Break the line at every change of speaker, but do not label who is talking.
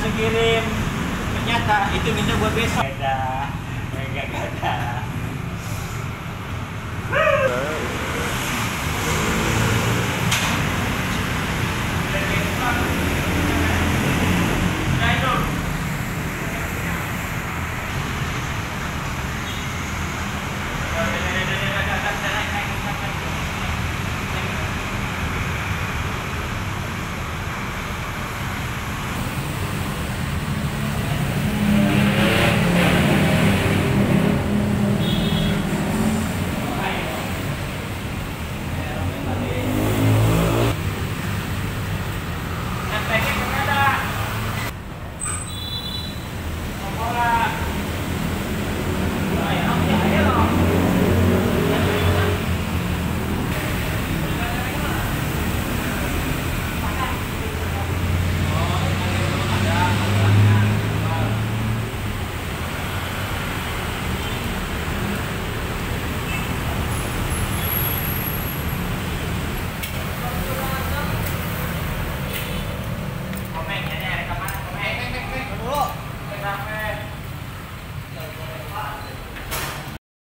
langsung kirim. Ternyata itu minta buat besok.
Beda.